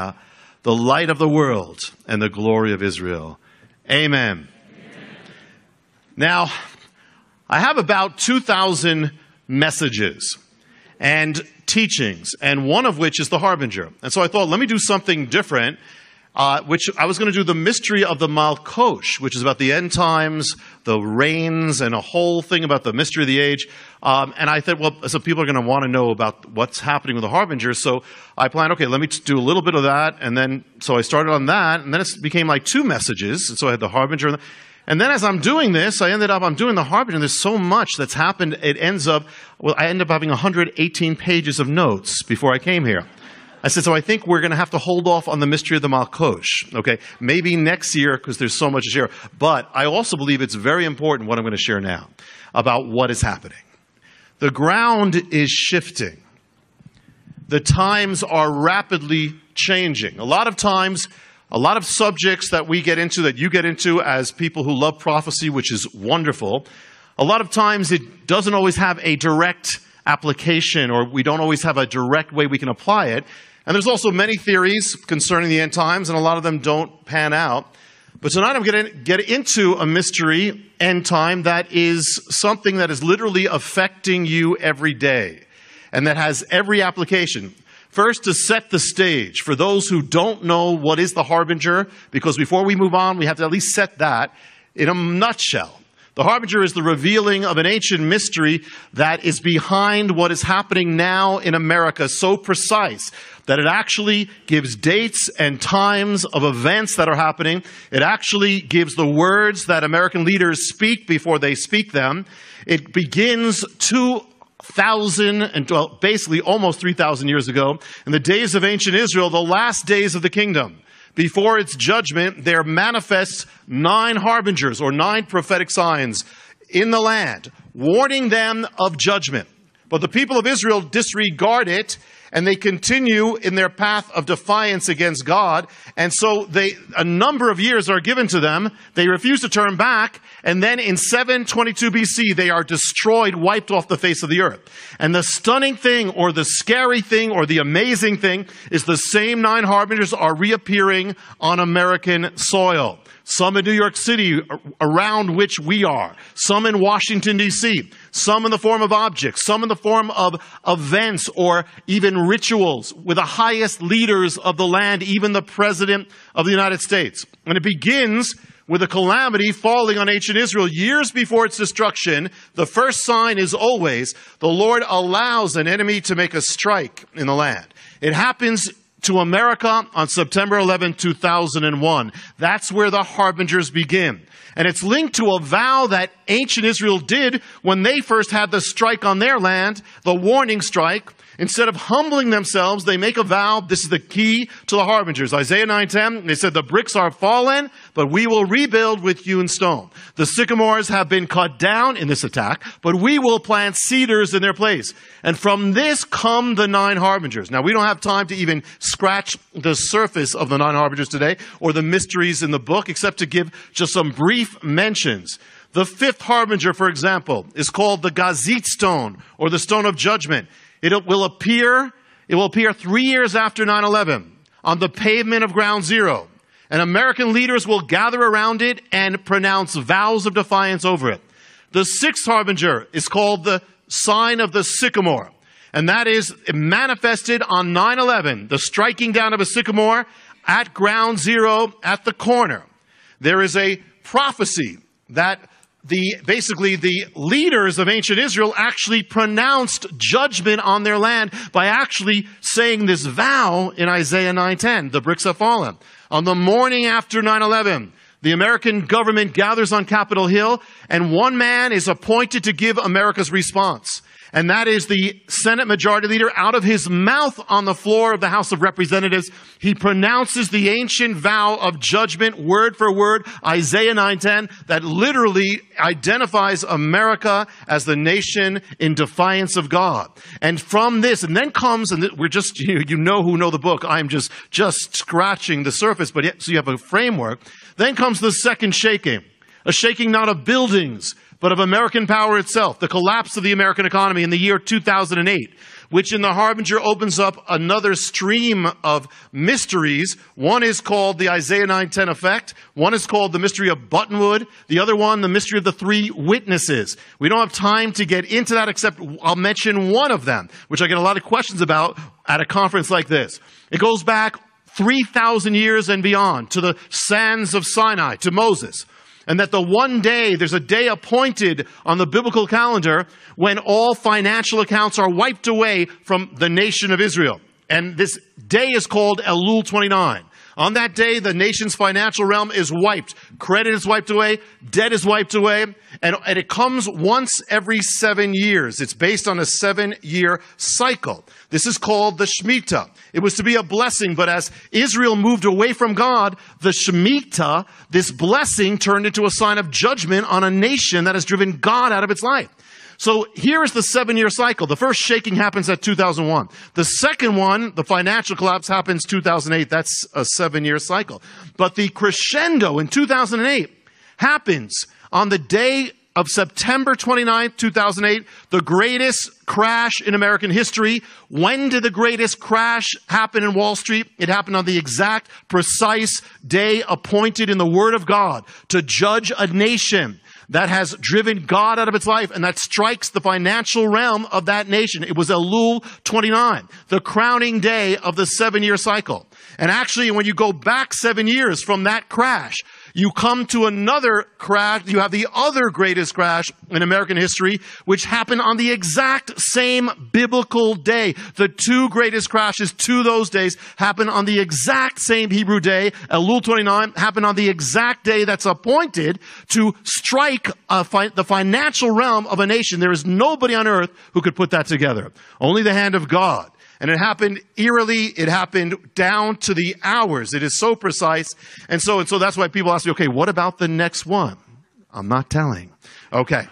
Uh, the light of the world and the glory of Israel. Amen. Now, I have about 2,000 messages and teachings, and one of which is the Harbinger. And so I thought, let me do something different uh, which I was going to do the mystery of the Malkosh, which is about the end times, the rains, and a whole thing about the mystery of the age. Um, and I thought, well, so people are going to want to know about what's happening with the Harbinger. So I planned, okay, let me do a little bit of that. And then, so I started on that, and then it became like two messages. And so I had the Harbinger. And then as I'm doing this, I ended up, I'm doing the Harbinger, and there's so much that's happened, it ends up, well, I end up having 118 pages of notes before I came here. I said, so I think we're going to have to hold off on the mystery of the Malkosh. Okay, maybe next year because there's so much to share. But I also believe it's very important what I'm going to share now about what is happening. The ground is shifting. The times are rapidly changing. A lot of times, a lot of subjects that we get into, that you get into as people who love prophecy, which is wonderful, a lot of times it doesn't always have a direct application or we don't always have a direct way we can apply it. And there's also many theories concerning the end times, and a lot of them don't pan out. But tonight I'm going to get into a mystery end time that is something that is literally affecting you every day and that has every application. First, to set the stage for those who don't know what is the harbinger, because before we move on, we have to at least set that in a nutshell. The harbinger is the revealing of an ancient mystery that is behind what is happening now in America, so precise that it actually gives dates and times of events that are happening. It actually gives the words that American leaders speak before they speak them. It begins 2,000 and well, basically almost 3,000 years ago in the days of ancient Israel, the last days of the kingdom before its judgment, there manifests nine harbingers or nine prophetic signs in the land, warning them of judgment. But the people of Israel disregard it and they continue in their path of defiance against God. And so they, a number of years are given to them. They refuse to turn back. And then in 722 BC, they are destroyed, wiped off the face of the earth. And the stunning thing or the scary thing or the amazing thing is the same nine harbingers are reappearing on American soil some in New York City around which we are, some in Washington DC, some in the form of objects, some in the form of events or even rituals with the highest leaders of the land, even the President of the United States. And it begins with a calamity falling on ancient Israel years before its destruction. The first sign is always the Lord allows an enemy to make a strike in the land. It happens to America on September 11, 2001. That's where the harbingers begin. And it's linked to a vow that ancient Israel did when they first had the strike on their land, the warning strike. Instead of humbling themselves, they make a vow. This is the key to the harbingers. Isaiah 9:10, they said, "The bricks are fallen, but we will rebuild with hewn stone. The sycamores have been cut down in this attack, but we will plant cedars in their place." And from this come the nine harbingers. Now, we don't have time to even scratch the surface of the nine harbingers today or the mysteries in the book, except to give just some brief mentions. The fifth harbinger, for example, is called the Gazit stone or the stone of judgment. It will appear, it will appear three years after 9-11 on the pavement of ground zero. And American leaders will gather around it and pronounce vows of defiance over it. The sixth harbinger is called the sign of the sycamore. And that is manifested on 9-11, the striking down of a sycamore at ground zero at the corner. There is a prophecy that the basically the leaders of ancient Israel actually pronounced judgment on their land by actually saying this vow in Isaiah 9:10 the bricks have fallen. On the morning after 9/11 the American government gathers on Capitol Hill and one man is appointed to give America's response and that is the Senate Majority Leader out of his mouth on the floor of the House of Representatives. He pronounces the ancient vow of judgment word for word, Isaiah 9:10, that literally identifies America as the nation in defiance of God. And from this, and then comes, and we're just, you know who know the book, I'm just, just scratching the surface, but yet, so you have a framework. Then comes the second shaking, a shaking not of buildings, but of American power itself, the collapse of the American economy in the year 2008, which in the Harbinger opens up another stream of mysteries. One is called the Isaiah 9:10 effect. One is called the mystery of Buttonwood. The other one, the mystery of the three witnesses. We don't have time to get into that except I'll mention one of them, which I get a lot of questions about at a conference like this. It goes back 3,000 years and beyond to the sands of Sinai, to Moses and that the one day, there's a day appointed on the biblical calendar when all financial accounts are wiped away from the nation of Israel. And this day is called Elul 29. On that day, the nation's financial realm is wiped. Credit is wiped away. Debt is wiped away. And, and it comes once every seven years. It's based on a seven year cycle. This is called the Shemitah. It was to be a blessing, but as Israel moved away from God, the Shemitah, this blessing turned into a sign of judgment on a nation that has driven God out of its life. So here is the seven year cycle. The first shaking happens at 2001. The second one, the financial collapse happens 2008. That's a seven year cycle. But the crescendo in 2008 happens on the day of September 29th, 2008, the greatest crash in American history. When did the greatest crash happen in Wall Street? It happened on the exact, precise day appointed in the Word of God to judge a nation that has driven God out of its life and that strikes the financial realm of that nation. It was Elul 29, the crowning day of the seven year cycle. And actually, when you go back seven years from that crash, you come to another crash. You have the other greatest crash in American history, which happened on the exact same biblical day. The two greatest crashes to those days happened on the exact same Hebrew day. Elul 29 happened on the exact day that's appointed to strike fi- the financial realm of a nation. There is nobody on earth who could put that together. Only the hand of God. And it happened eerily. It happened down to the hours. It is so precise. And so, and so that's why people ask me, okay, what about the next one? I'm not telling. Okay.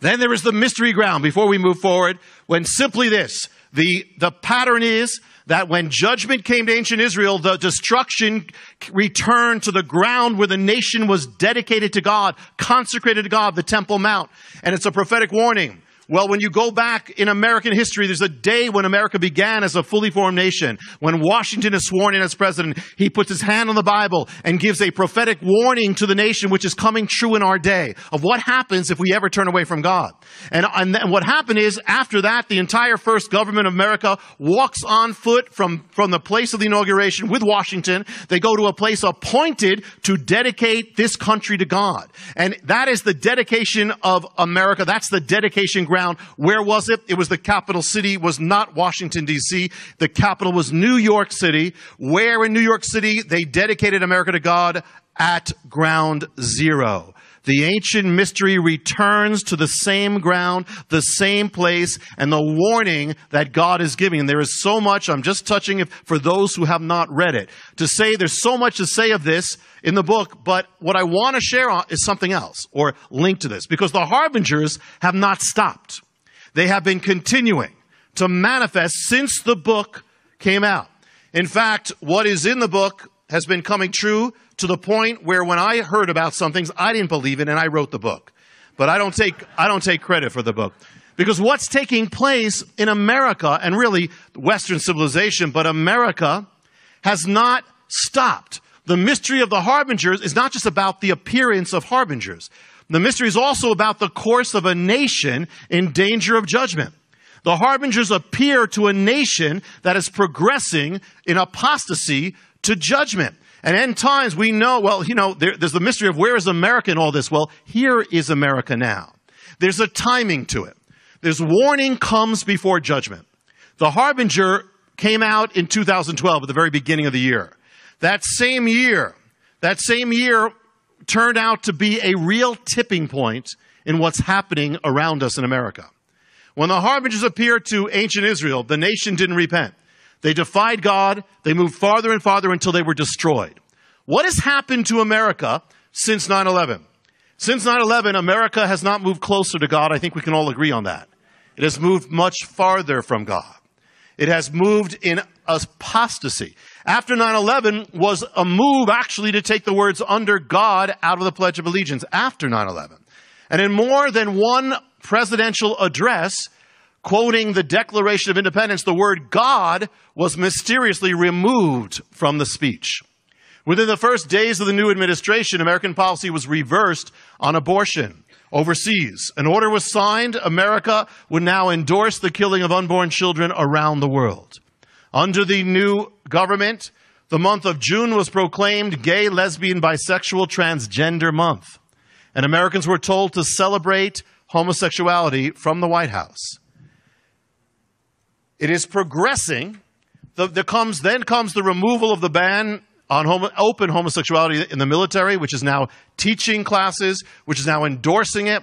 then there is the mystery ground before we move forward when simply this, the, the pattern is that when judgment came to ancient Israel, the destruction returned to the ground where the nation was dedicated to God, consecrated to God, the Temple Mount. And it's a prophetic warning. Well, when you go back in American history, there's a day when America began as a fully formed nation. When Washington is sworn in as president, he puts his hand on the Bible and gives a prophetic warning to the nation, which is coming true in our day, of what happens if we ever turn away from God. And, and what happened is, after that, the entire first government of America walks on foot from, from the place of the inauguration with Washington. They go to a place appointed to dedicate this country to God. And that is the dedication of America. That's the dedication ground. Where was it? It was the capital city, was not Washington DC. The capital was New York City. Where in New York City they dedicated America to God at ground zero. The ancient mystery returns to the same ground, the same place, and the warning that God is giving. And there is so much, I'm just touching it for those who have not read it. To say there's so much to say of this in the book, but what I want to share is something else or link to this because the harbingers have not stopped. They have been continuing to manifest since the book came out. In fact, what is in the book has been coming true to the point where when I heard about some things, I didn't believe it and I wrote the book. But I don't take, I don't take credit for the book. Because what's taking place in America and really Western civilization, but America has not stopped. The mystery of the harbingers is not just about the appearance of harbingers. The mystery is also about the course of a nation in danger of judgment. The harbingers appear to a nation that is progressing in apostasy to judgment. And end times, we know, well, you know, there, there's the mystery of where is America in all this? Well, here is America now. There's a timing to it. There's warning comes before judgment. The Harbinger came out in 2012 at the very beginning of the year. That same year, that same year turned out to be a real tipping point in what's happening around us in America. When the Harbingers appeared to ancient Israel, the nation didn't repent. They defied God. They moved farther and farther until they were destroyed. What has happened to America since 9 11? Since 9 11, America has not moved closer to God. I think we can all agree on that. It has moved much farther from God. It has moved in apostasy. After 9 11 was a move actually to take the words under God out of the Pledge of Allegiance after 9 11. And in more than one presidential address, quoting the Declaration of Independence, the word God was mysteriously removed from the speech. Within the first days of the new administration, American policy was reversed on abortion overseas. An order was signed. America would now endorse the killing of unborn children around the world. Under the new government, the month of June was proclaimed Gay, Lesbian, Bisexual, Transgender Month. And Americans were told to celebrate homosexuality from the White House. It is progressing. The, the comes, then comes the removal of the ban on homo, open homosexuality in the military, which is now teaching classes, which is now endorsing it,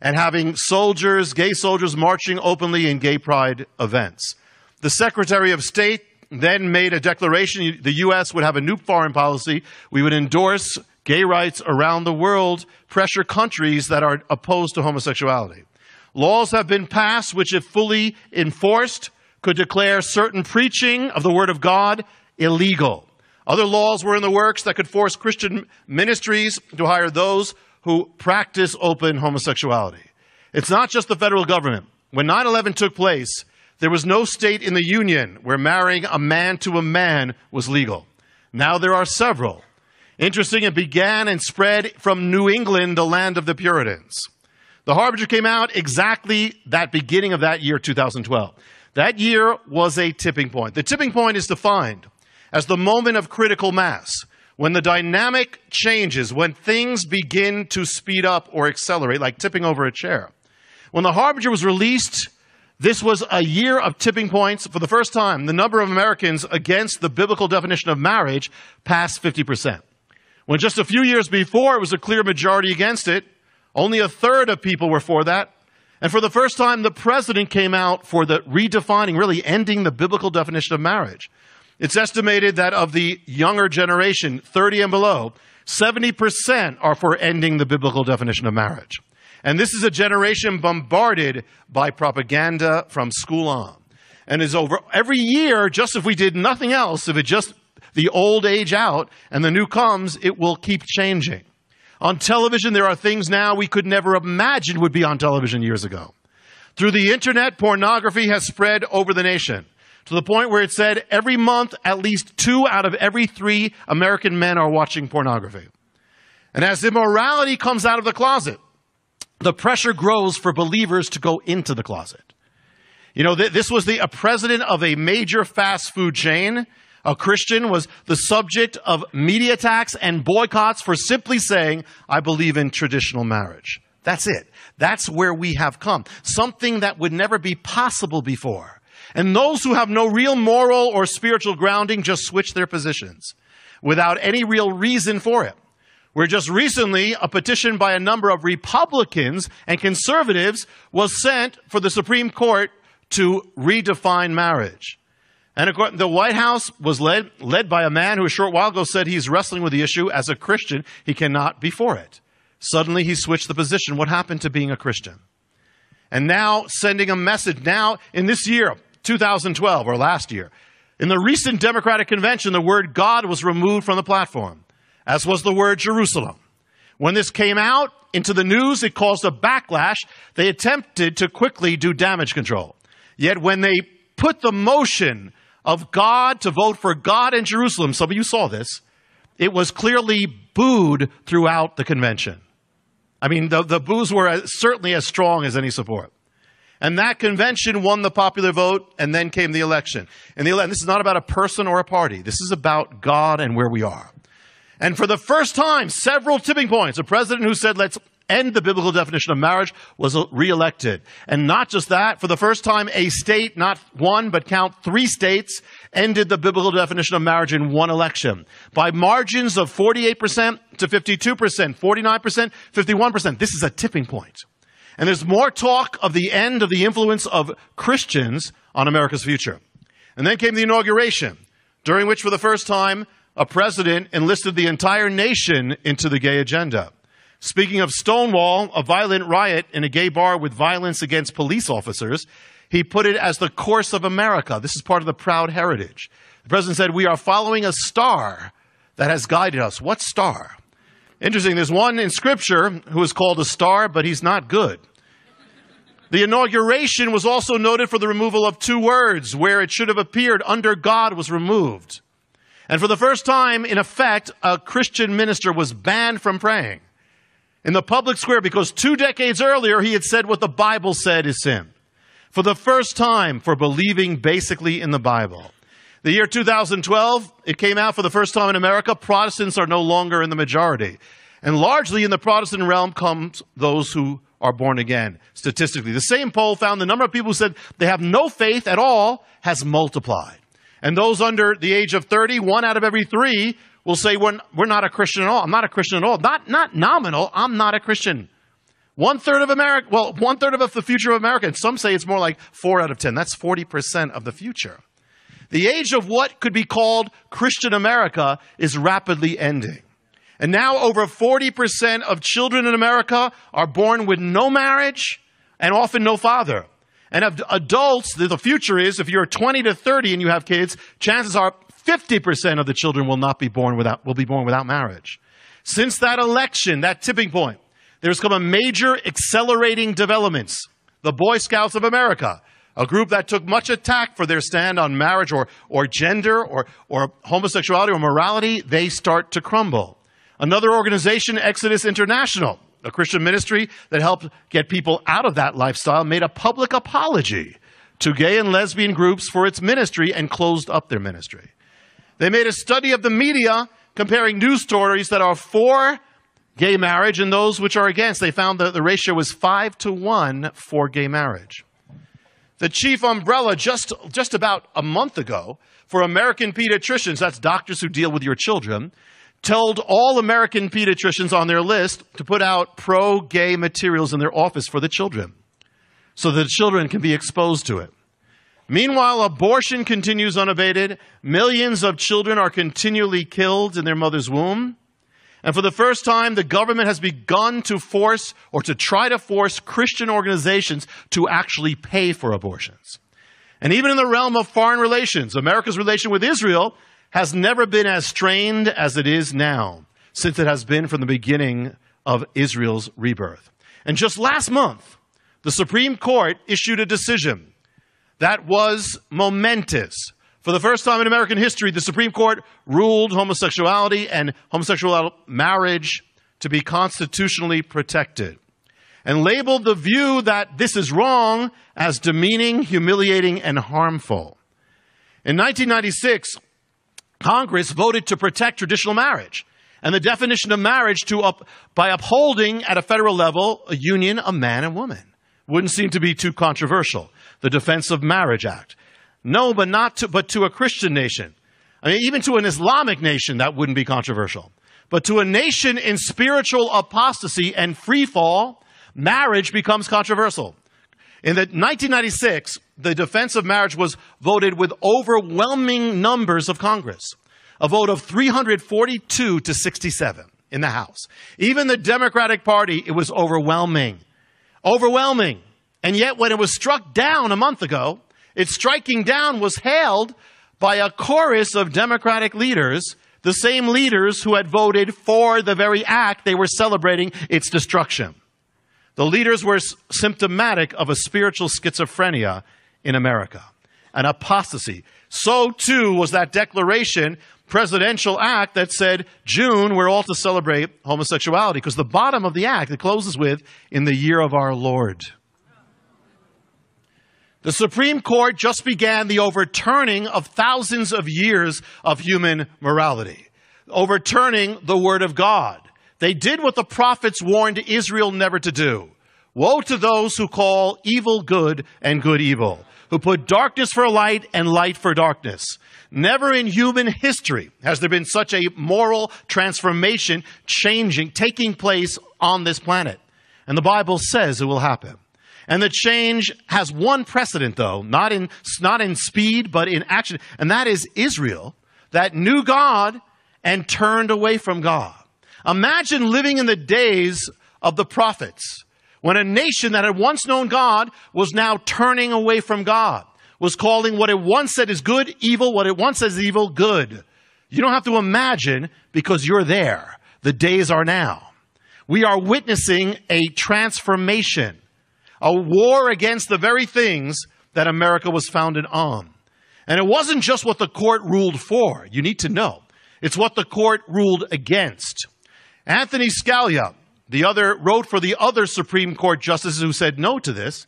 and having soldiers, gay soldiers, marching openly in gay pride events. The Secretary of State then made a declaration the U.S. would have a new foreign policy. We would endorse gay rights around the world, pressure countries that are opposed to homosexuality. Laws have been passed which, if fully enforced, could declare certain preaching of the Word of God illegal. Other laws were in the works that could force Christian ministries to hire those who practice open homosexuality. It's not just the federal government. When 9 11 took place, there was no state in the Union where marrying a man to a man was legal. Now there are several. Interesting, it began and spread from New England, the land of the Puritans. The Harbinger came out exactly that beginning of that year, 2012. That year was a tipping point. The tipping point is defined as the moment of critical mass, when the dynamic changes, when things begin to speed up or accelerate, like tipping over a chair. When the Harbinger was released, this was a year of tipping points. For the first time, the number of Americans against the biblical definition of marriage passed 50%. When just a few years before it was a clear majority against it, only a third of people were for that. And for the first time, the president came out for the redefining, really ending the biblical definition of marriage. It's estimated that of the younger generation, 30 and below, 70% are for ending the biblical definition of marriage. And this is a generation bombarded by propaganda from school on. And is over every year, just if we did nothing else, if it just the old age out and the new comes, it will keep changing. On television, there are things now we could never imagine would be on television years ago. Through the internet, pornography has spread over the nation to the point where it said every month at least two out of every three American men are watching pornography. And as immorality comes out of the closet, the pressure grows for believers to go into the closet. You know, th- this was the a president of a major fast food chain, a Christian, was the subject of media attacks and boycotts for simply saying, I believe in traditional marriage. That's it. That's where we have come. Something that would never be possible before. And those who have no real moral or spiritual grounding just switch their positions without any real reason for it. Where just recently, a petition by a number of Republicans and conservatives was sent for the Supreme Court to redefine marriage. And the White House was led, led by a man who a short while ago said he's wrestling with the issue as a Christian. He cannot be for it. Suddenly he switched the position. What happened to being a Christian? And now sending a message now in this year, 2012 or last year. In the recent Democratic convention, the word God was removed from the platform, as was the word Jerusalem. When this came out into the news, it caused a backlash. They attempted to quickly do damage control. Yet when they put the motion of God to vote for God in Jerusalem, some of you saw this, it was clearly booed throughout the convention. I mean, the, the boos were certainly as strong as any support. And that convention won the popular vote, and then came the election. And the election, this is not about a person or a party. This is about God and where we are. And for the first time, several tipping points, a president who said, let's end the biblical definition of marriage was reelected. And not just that, for the first time, a state, not one, but count three states, ended the biblical definition of marriage in one election by margins of 48% to 52%, 49%, 51%. This is a tipping point. And there's more talk of the end of the influence of Christians on America's future. And then came the inauguration, during which, for the first time, a president enlisted the entire nation into the gay agenda. Speaking of Stonewall, a violent riot in a gay bar with violence against police officers, he put it as the course of America. This is part of the proud heritage. The president said, We are following a star that has guided us. What star? Interesting, there's one in Scripture who is called a star, but he's not good. The inauguration was also noted for the removal of two words where it should have appeared under God was removed. And for the first time, in effect, a Christian minister was banned from praying in the public square because two decades earlier he had said what the Bible said is sin. For the first time for believing basically in the Bible. The year 2012, it came out for the first time in America, Protestants are no longer in the majority. And largely in the Protestant realm comes those who are born again, statistically. The same poll found the number of people who said they have no faith at all has multiplied. And those under the age of 30, one out of every three will say, we're, we're not a Christian at all. I'm not a Christian at all. Not, not nominal. I'm not a Christian. One third of America, well, one third of the future of America. And some say it's more like four out of 10. That's 40% of the future. The age of what could be called Christian America is rapidly ending. And now over 40% of children in America are born with no marriage and often no father. And of adults, the future is if you're 20 to 30 and you have kids, chances are 50% of the children will not be born without, will be born without marriage. Since that election, that tipping point, there's come a major accelerating developments. The Boy Scouts of America, a group that took much attack for their stand on marriage or, or gender or, or homosexuality or morality, they start to crumble. Another organization, Exodus International, a Christian ministry that helped get people out of that lifestyle, made a public apology to gay and lesbian groups for its ministry and closed up their ministry. They made a study of the media comparing news stories that are for gay marriage and those which are against. They found that the ratio was five to one for gay marriage. The chief umbrella just, just about a month ago for American pediatricians, that's doctors who deal with your children, told all American pediatricians on their list to put out pro gay materials in their office for the children so that the children can be exposed to it. Meanwhile, abortion continues unabated. Millions of children are continually killed in their mother's womb. And for the first time, the government has begun to force or to try to force Christian organizations to actually pay for abortions. And even in the realm of foreign relations, America's relation with Israel has never been as strained as it is now, since it has been from the beginning of Israel's rebirth. And just last month, the Supreme Court issued a decision that was momentous. For the first time in American history, the Supreme Court ruled homosexuality and homosexual marriage to be constitutionally protected and labeled the view that this is wrong as demeaning, humiliating, and harmful. In 1996, Congress voted to protect traditional marriage and the definition of marriage to up, by upholding at a federal level a union of man and woman. Wouldn't seem to be too controversial the Defense of Marriage Act. No, but not to, but to a Christian nation. I mean, even to an Islamic nation, that wouldn't be controversial. But to a nation in spiritual apostasy and free fall, marriage becomes controversial. In the 1996, the defense of marriage was voted with overwhelming numbers of Congress, a vote of 342 to 67 in the House. Even the Democratic Party, it was overwhelming. Overwhelming. And yet, when it was struck down a month ago, its striking down was hailed by a chorus of Democratic leaders, the same leaders who had voted for the very act they were celebrating its destruction. The leaders were symptomatic of a spiritual schizophrenia in America, an apostasy. So too was that declaration, presidential act that said, June, we're all to celebrate homosexuality, because the bottom of the act, it closes with, in the year of our Lord. The Supreme Court just began the overturning of thousands of years of human morality, overturning the Word of God. They did what the prophets warned Israel never to do. Woe to those who call evil good and good evil, who put darkness for light and light for darkness. Never in human history has there been such a moral transformation changing, taking place on this planet. And the Bible says it will happen. And the change has one precedent, though, not in, not in speed, but in action. And that is Israel that knew God and turned away from God. Imagine living in the days of the prophets when a nation that had once known God was now turning away from God, was calling what it once said is good evil, what it once says evil good. You don't have to imagine because you're there. The days are now. We are witnessing a transformation a war against the very things that America was founded on. And it wasn't just what the court ruled for. You need to know. It's what the court ruled against. Anthony Scalia, the other, wrote for the other Supreme Court justices who said no to this.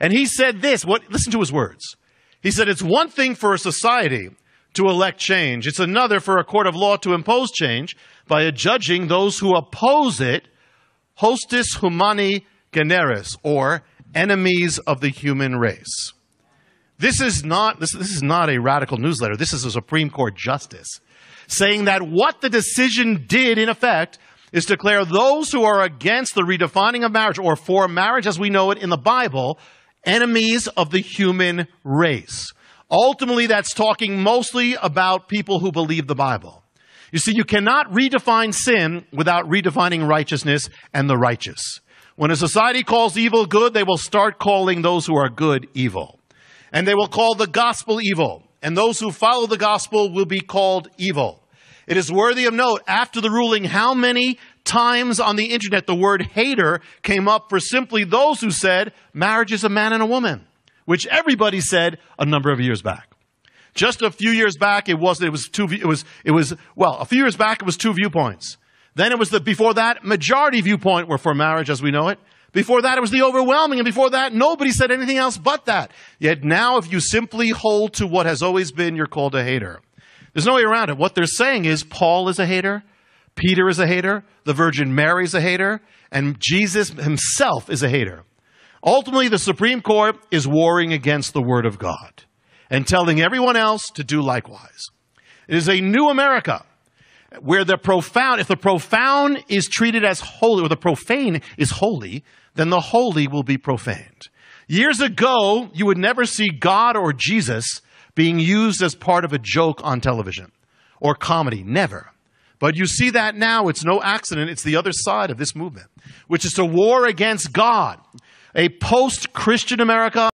And he said this, what, listen to his words. He said, it's one thing for a society to elect change. It's another for a court of law to impose change by adjudging those who oppose it hostis humani generis, or enemies of the human race. This is not, this, this is not a radical newsletter. This is a Supreme Court justice saying that what the decision did, in effect, is declare those who are against the redefining of marriage or for marriage as we know it in the Bible enemies of the human race. Ultimately, that's talking mostly about people who believe the Bible. You see, you cannot redefine sin without redefining righteousness and the righteous. When a society calls evil good, they will start calling those who are good evil. And they will call the gospel evil. And those who follow the gospel will be called evil. It is worthy of note, after the ruling, how many times on the internet the word hater came up for simply those who said marriage is a man and a woman, which everybody said a number of years back. Just a few years back, it was, it was two, it was, it was, well, a few years back, it was two viewpoints. Then it was the, before that, majority viewpoint were for marriage as we know it. Before that, it was the overwhelming, and before that, nobody said anything else but that. Yet now, if you simply hold to what has always been, you're called a hater. There's no way around it. What they're saying is Paul is a hater, Peter is a hater, the Virgin Mary is a hater, and Jesus himself is a hater. Ultimately, the Supreme Court is warring against the Word of God and telling everyone else to do likewise. It is a new America where the profound, if the profound is treated as holy, or the profane is holy, then the holy will be profaned. Years ago, you would never see God or Jesus being used as part of a joke on television or comedy. Never. But you see that now, it's no accident, it's the other side of this movement, which is to war against God. A post Christian America